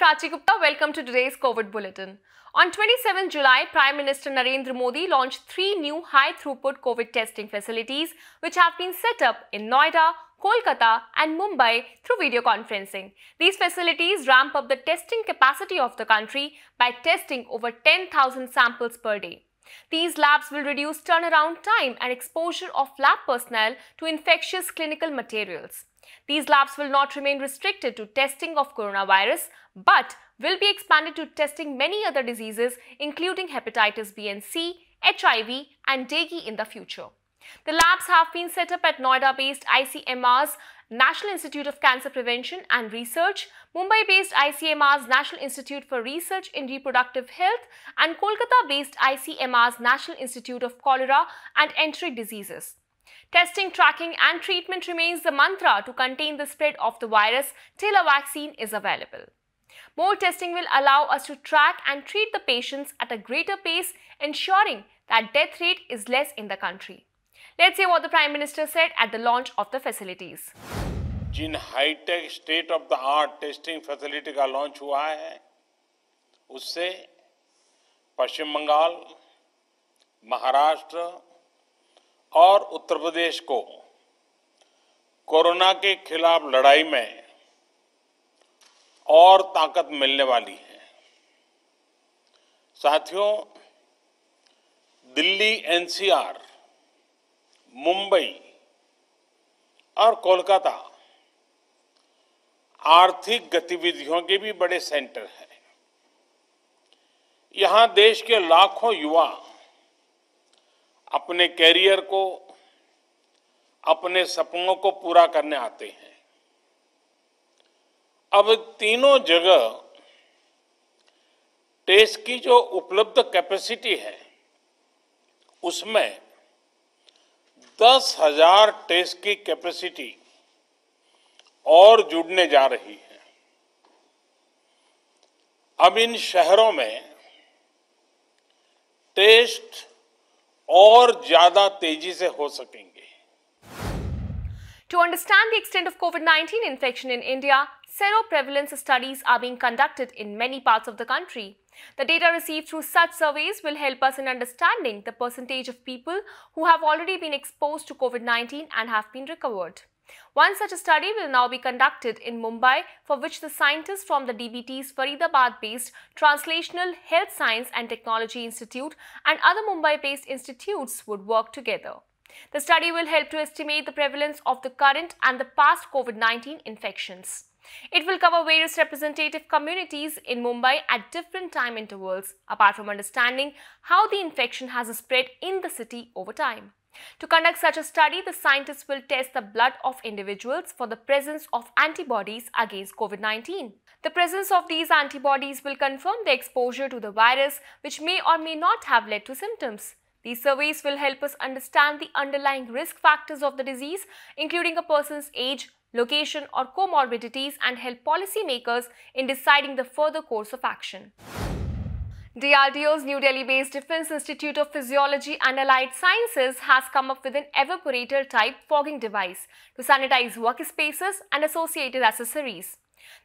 Prachi Gupta. Welcome to today's COVID Bulletin. On 27 July, Prime Minister Narendra Modi launched three new high-throughput COVID testing facilities which have been set up in Noida, Kolkata and Mumbai through video conferencing. These facilities ramp up the testing capacity of the country by testing over 10,000 samples per day. These labs will reduce turnaround time and exposure of lab personnel to infectious clinical materials. These labs will not remain restricted to testing of coronavirus but will be expanded to testing many other diseases including hepatitis B and C, HIV and dengue in the future. The labs have been set up at Noida-based ICMR's National Institute of Cancer Prevention and Research, Mumbai-based ICMR's National Institute for Research in Reproductive Health and Kolkata-based ICMR's National Institute of Cholera and Enteric Diseases. Testing, tracking and treatment remains the mantra to contain the spread of the virus till a vaccine is available. More testing will allow us to track and treat the patients at a greater pace, ensuring that death rate is less in the country. Let's hear what the Prime Minister said at the launch of the facilities. Jin hi-tech state of the art testing facility का launch हुआ है उससे पश्चिम बंगाल महाराष्ट्र और उत्तर प्रदेश को corona के खिलाफ लड़ाई में और ताकत मिलने वाली है। साथियों, दिल्ली, एनसीआर, मुंबई और कोलकाता आर्थिक गतिविधियों के भी बड़े सेंटर हैं। यहाँ देश के लाखों युवा अपने कैरियर को, अपने सपनों को पूरा करने आते हैं। अब तीनों जगह टेस्ट की जो उपलब्ध कैपेसिटी है, उसमें दस हज़ार टेस्ट की कैपेसिटी और जुड़ने जा रही है। अब इन शहरों में टेस्ट और ज्यादा तेजी से हो सकेंगे To understand the extent of COVID-19 infection in India, seroprevalence studies are being conducted in many parts of the country. The data received through such surveys will help us in understanding the percentage of people who have already been exposed to COVID-19 and have been recovered. One such study will now be conducted in Mumbai for which the scientists from the DBT's Faridabad-based Translational Health Science and Technology Institute and other Mumbai-based institutes would work together. The study will help to estimate the prevalence of the current and the past COVID-19 infections. It will cover various representative communities in Mumbai at different time intervals, apart from understanding how the infection has spread in the city over time. To conduct such a study, the scientists will test the blood of individuals for the presence of antibodies against COVID-19. The presence of these antibodies will confirm the exposure to the virus, which may or may not have led to symptoms. These surveys will help us understand the underlying risk factors of the disease, including a person's age, location or comorbidities and help policymakers in deciding the further course of action. DRDO's New Delhi-based Defense Institute of Physiology and Allied Sciences has come up with an evaporator-type fogging device to sanitize workspaces and associated accessories.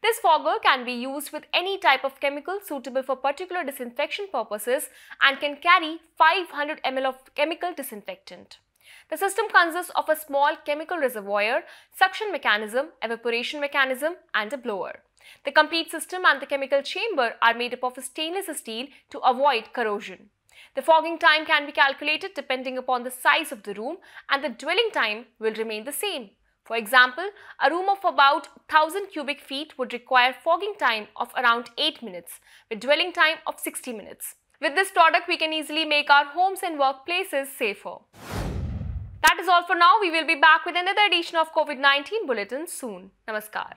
This fogger can be used with any type of chemical suitable for particular disinfection purposes and can carry 500 ml of chemical disinfectant. The system consists of a small chemical reservoir, suction mechanism, evaporation mechanism and a blower. The complete system and the chemical chamber are made up of stainless steel to avoid corrosion. The fogging time can be calculated depending upon the size of the room and the dwelling time will remain the same. For example, a room of about 1000 cubic feet would require fogging time of around 8 minutes with dwelling time of 60 minutes. With this product, we can easily make our homes and workplaces safer. That is all for now. We will be back with another edition of COVID-19 Bulletin soon. Namaskar.